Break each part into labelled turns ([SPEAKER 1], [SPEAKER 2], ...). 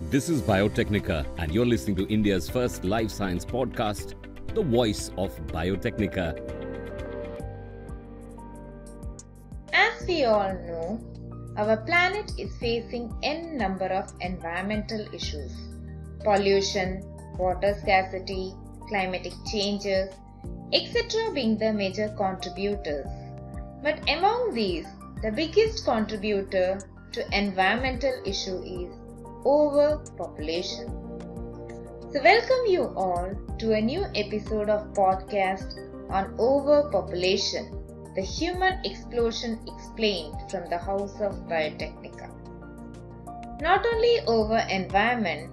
[SPEAKER 1] This is Biotecnika, and you're listening to India's first life science podcast, The Voice of Biotecnika.
[SPEAKER 2] As we all know, our planet is facing n number of environmental issues pollution, water scarcity, climatic changes, etc. being the major contributors. But among these, the biggest contributor to environmental issue is overpopulation. So welcome you all to a new episode of podcast on overpopulation, the human explosion explained from the house of Biotecnika. Not only over environment,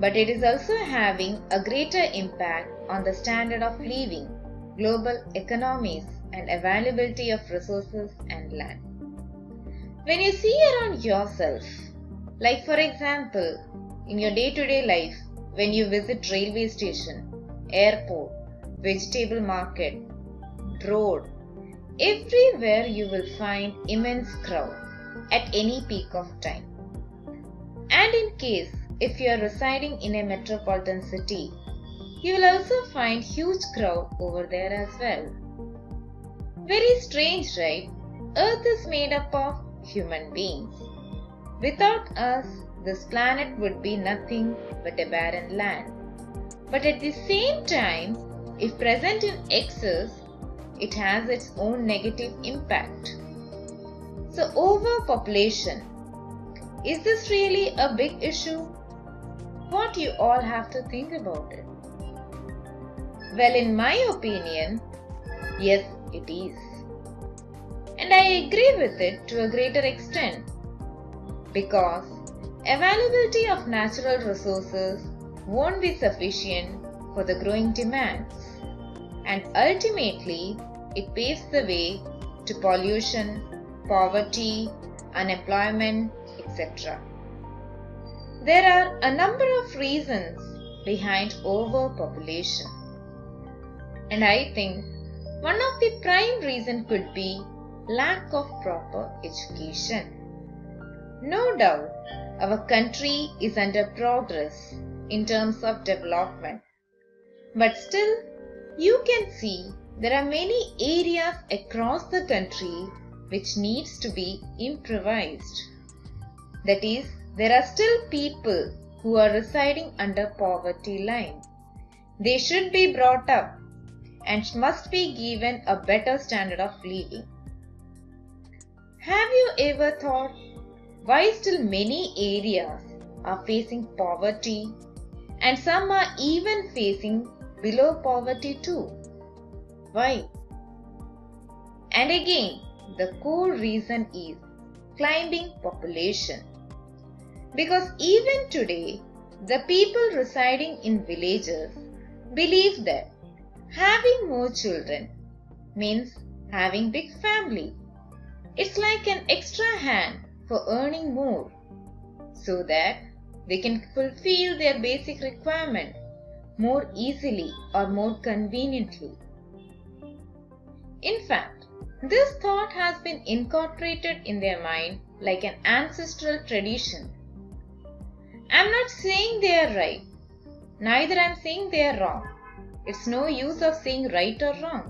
[SPEAKER 2] but it is also having a greater impact on the standard of living, global economies, and availability of resources and land. When you see around yourself, like for example, in your day-to-day life, when you visit railway station, airport, vegetable market, road, everywhere you will find immense crowd at any peak of time. And in case if you are residing in a metropolitan city, you will also find huge crowd over there as well. Very strange, right? Earth is made up of human beings. Without us, this planet would be nothing but a barren land. But at the same time, if present in excess, it has its own negative impact. So, overpopulation is this really a big issue? What you all have to think about it? Well, in my opinion, yes, it is. And I agree with it to a greater extent because availability of natural resources won't be sufficient for the growing demands and ultimately it paves the way to pollution, poverty, unemployment, etc. There are a number of reasons behind overpopulation and I think one of the prime reason could be lack of proper education. No doubt, our country is under progress in terms of development. But still, you can see there are many areas across the country which needs to be improvised. That is, there are still people who are residing under poverty line. They should be brought up and must be given a better standard of living. Have you ever thought why still many areas are facing poverty and some are even facing below poverty too? Why? And again, the core reason is climbing population. Because even today, the people residing in villages believe that having more children means having big family it's like an extra hand for earning more so that they can fulfill their basic requirement more easily or more conveniently. In fact, this thought has been incorporated in their mind like an ancestral tradition. I'm not saying they are right, neither I'm saying they are wrong. It's no use of saying right or wrong.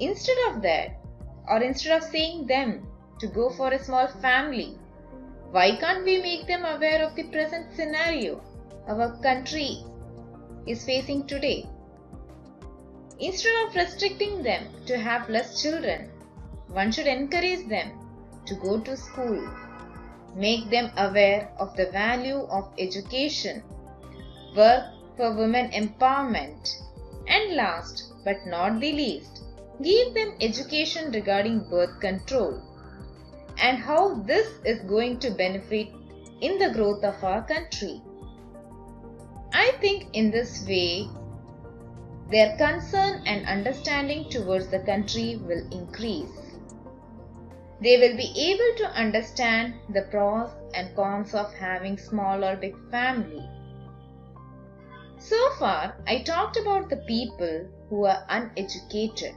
[SPEAKER 2] Instead of that, or instead of saying them to go for a small family, why can't we make them aware of the present scenario? Our country is facing today? Instead of restricting them to have less children, one should encourage them to go to school, make them aware of the value of education, work for women empowerment, and last but not the least, give them education regarding birth control and how this is going to benefit in the growth of our country. I think in this way, their concern and understanding towards the country will increase. They will be able to understand the pros and cons of having small or big family. So far, I talked about the people who are uneducated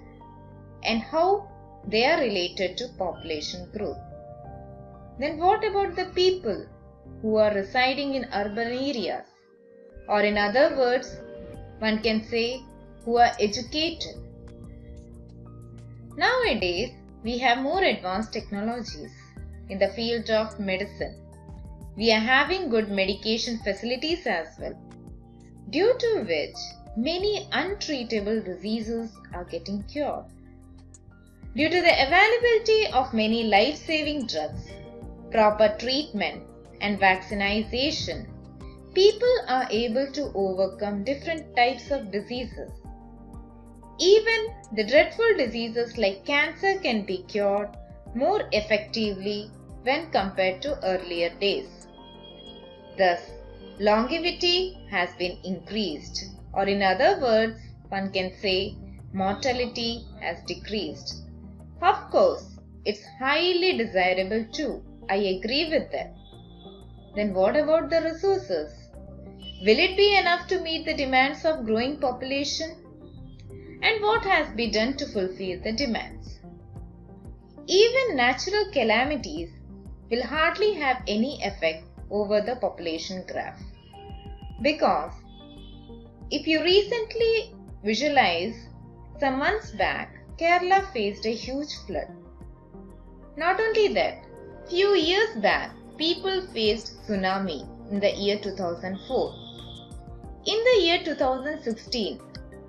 [SPEAKER 2] and how they are related to population growth. Then what about the people who are residing in urban areas. Or, in other words, one can say who are educated. Nowadays, we have more advanced technologies in the field of medicine. We are having good medication facilities as well, due to which many untreatable diseases are getting cured. Due to the availability of many life saving drugs, proper treatment, and vaccination, people are able to overcome different types of diseases. Even the dreadful diseases like cancer can be cured more effectively when compared to earlier days. Thus, longevity has been increased, or in other words, one can say mortality has decreased. Of course, it's highly desirable too. I agree with that. Then what about the resources? Will it be enough to meet the demands of growing population? And what has been done to fulfill the demands? Even natural calamities will hardly have any effect over the population graph. Because if you recently visualize some months back, Kerala faced a huge flood. Not only that, few years back, people faced tsunami in the year 2004. In the year 2016,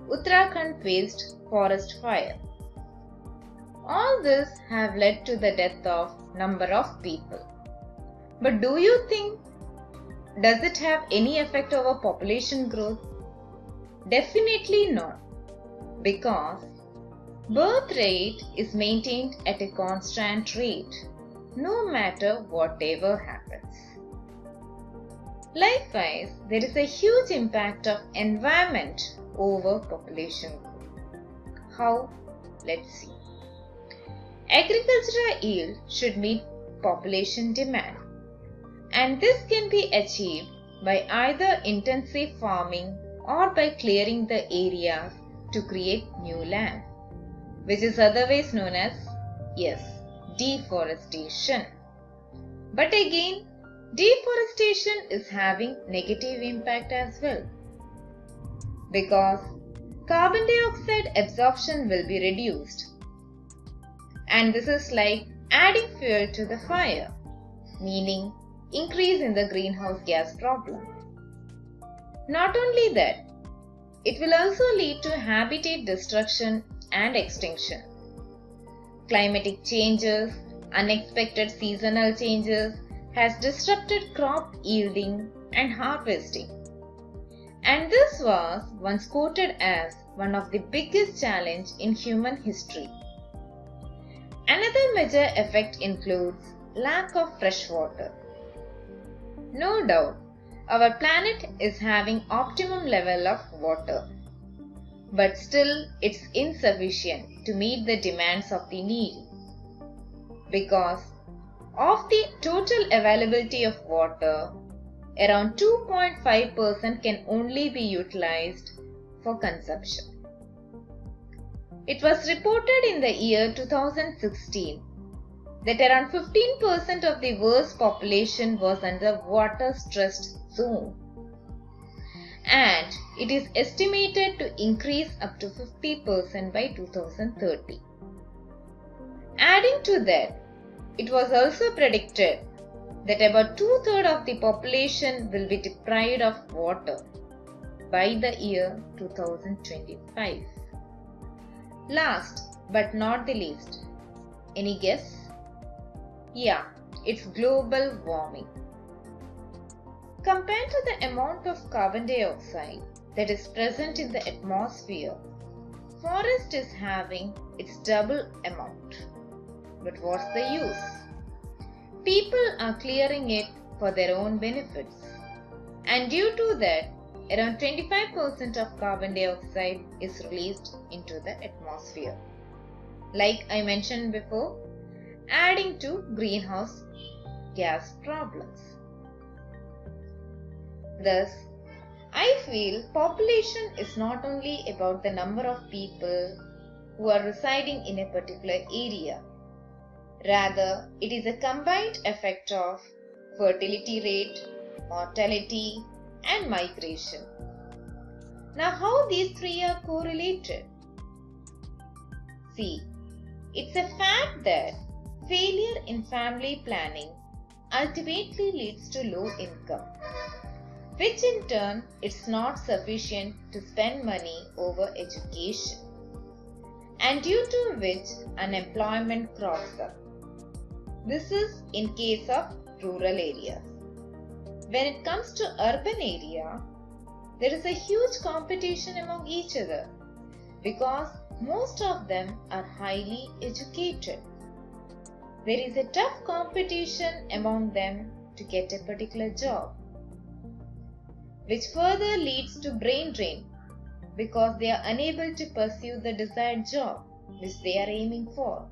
[SPEAKER 2] Uttarakhand faced forest fire. All this have led to the death of number of people. But do you think does it have any effect over population growth? Definitely not. Because birth rate is maintained at a constant rate no matter whatever happens. Likewise, there is a huge impact of environment over population growth. How? Let's see. Agricultural yield should meet population demand and this can be achieved by either intensive farming or by clearing the areas to create new land, which is otherwise known as, yes, deforestation. But again, deforestation is having negative impact as well because carbon dioxide absorption will be reduced and this is like adding fuel to the fire meaning increase in the greenhouse gas problem. Not only that, it will also lead to habitat destruction and extinction. Climatic changes, unexpected seasonal changes has disrupted crop yielding and harvesting. And this was once quoted as one of the biggest challenge in human history. Another major effect includes lack of fresh water. No doubt, our planet is having optimum level of water. But still, it's insufficient to meet the demands of the need. Because of the total availability of water, around 2.5% can only be utilized for consumption. It was reported in the year 2016 that around 15% of the world's population was under water stressed zone and it is estimated to increase up to 50% by 2030. Adding to that, it was also predicted that about two thirds of the population will be deprived of water by the year 2025. Last but not the least, any guess? Yeah, it's global warming. Compared to the amount of carbon dioxide that is present in the atmosphere, forest is having its double amount. But what's the use? People are clearing it for their own benefits. And due to that, around 25% of carbon dioxide is released into the atmosphere. Like I mentioned before, adding to greenhouse gas problems. Thus, I feel population is not only about the number of people who are residing in a particular area. Rather, it is a combined effect of fertility rate, mortality, and migration. Now, how these three are correlated? See, it's a fact that failure in family planning ultimately leads to low income, which in turn it's not sufficient to spend money over education, and due to which unemployment crops up. This is in case of rural areas. When it comes to urban area, there is a huge competition among each other because most of them are highly educated. There is a tough competition among them to get a particular job, which further leads to brain drain because they are unable to pursue the desired job which they are aiming for.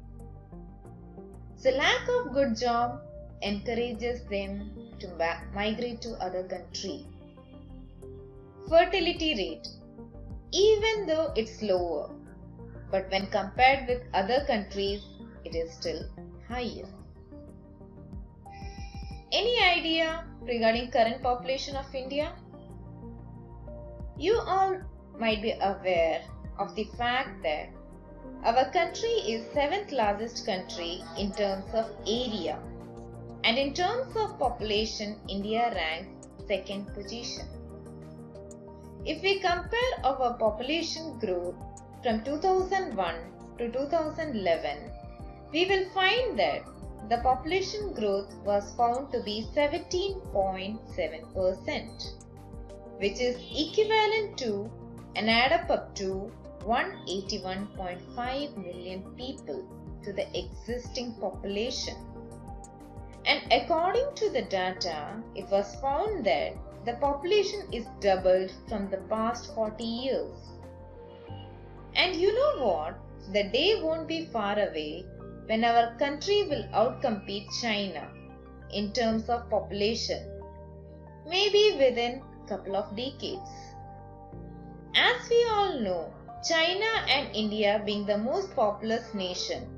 [SPEAKER 2] So, lack of good job encourages them to migrate to other country. Fertility rate, even though it's lower, but when compared with other countries, it is still higher. Any idea regarding current population of India? You all might be aware of the fact that our country is seventh largest country in terms of area and in terms of population India ranks second position. If we compare our population growth from 2001 to 2011, we will find that the population growth was found to be 17.7%, which is equivalent to and add up, up to 181.5 million people to the existing population. And according to the data, it was found that the population is doubled from the past 40 years. And you know what? The day won't be far away when our country will outcompete China in terms of population, maybe within couple of decades. As we all know, China and India being the most populous nation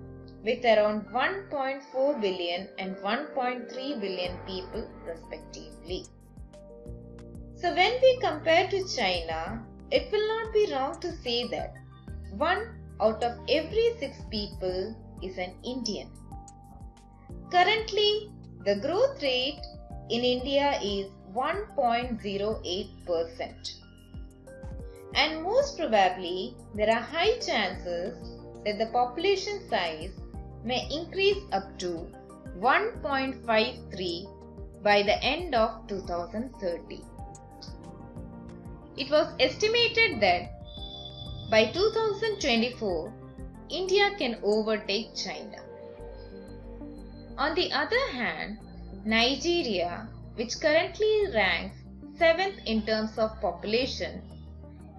[SPEAKER 2] with around 1.4 billion and 1.3 billion people respectively. So when we compare to China, it will not be wrong to say that 1 out of every 6 people is an Indian. Currently, the growth rate in India is 1.08% and most probably there are high chances that the population size may increase up to 1.53 by the end of 2030. It was estimated that by 2024, India can overtake China. On the other hand, Nigeria, which currently ranks 7th in terms of population,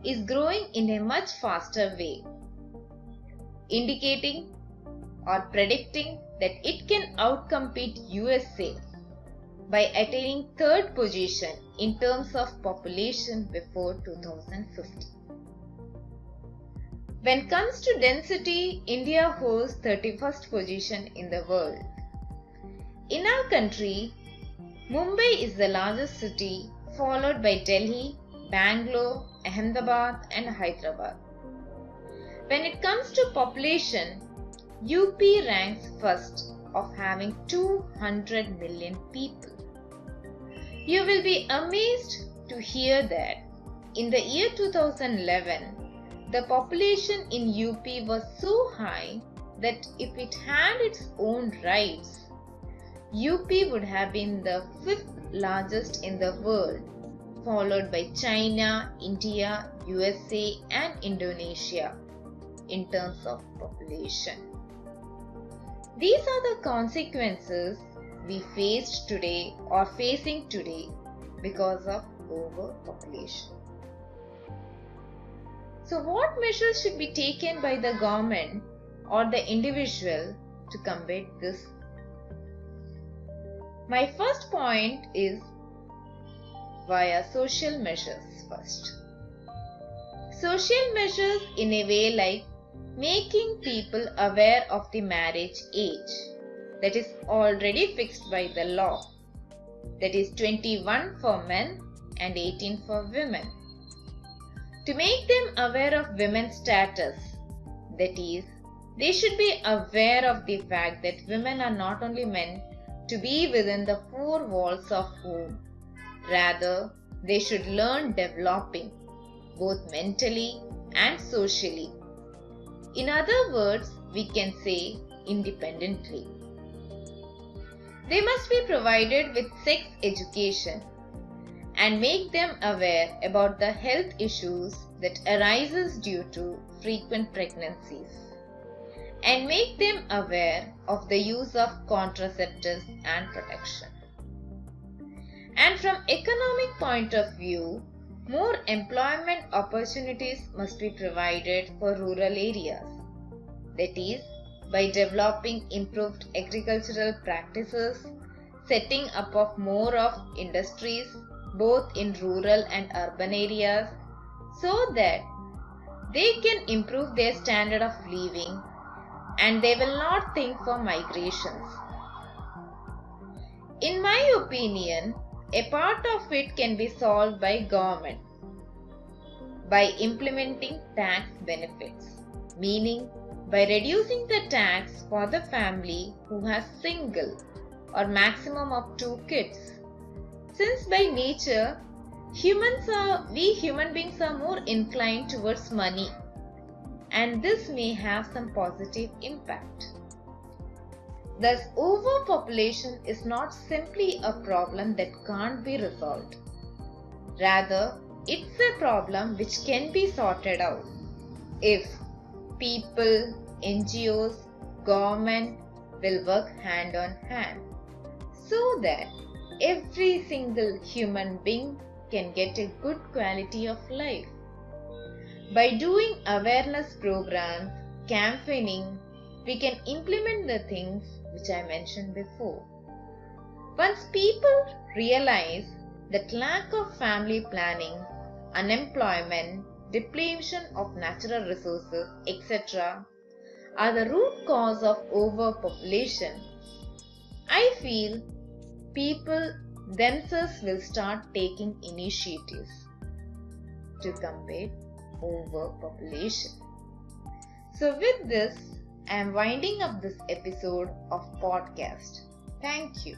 [SPEAKER 2] is growing in a much faster way, indicating or predicting that it can outcompete USA by attaining third position in terms of population before 2050. When comes to density, India holds 31st position in the world. In our country, Mumbai is the largest city followed by Delhi, Bangalore, Ahmedabad and Hyderabad. When it comes to population, UP ranks first of having 200 million people. You will be amazed to hear that in the year 2011, the population in UP was so high that if it had its own rights, UP would have been the fifth largest in the world followed by China, India, USA, and Indonesia in terms of population. These are the consequences we faced today or facing today because of overpopulation. So, what measures should be taken by the government or the individual to combat this? My first point is via social measures first. Social measures in a way like making people aware of the marriage age that is already fixed by the law that is 21 for men and 18 for women. To make them aware of women's status, that is, they should be aware of the fact that women are not only meant to be within the four walls of home, rather, they should learn developing both mentally and socially. In other words, we can say independently. They must be provided with sex education and make them aware about the health issues that arises due to frequent pregnancies and make them aware of the use of contraceptives and protection. And from economic point of view, more employment opportunities must be provided for rural areas. That is, by developing improved agricultural practices, setting up of more of industries both in rural and urban areas so that they can improve their standard of living and they will not think for migrations. In my opinion, a part of it can be solved by government by implementing tax benefits, meaning by reducing the tax for the family who has single or maximum of two kids. Since by nature, humans are, we human beings are more inclined towards money and this may have some positive impact. Thus, overpopulation is not simply a problem that can't be resolved. Rather, it's a problem which can be sorted out if people, NGOs, government will work hand on hand so that every single human being can get a good quality of life. By doing awareness programs, campaigning, we can implement the things which I mentioned before. Once people realize that lack of family planning, unemployment, depletion of natural resources, etc., are the root cause of overpopulation, I feel people themselves will start taking initiatives to combat overpopulation. So, with this, I am winding up this episode of podcast. Thank you.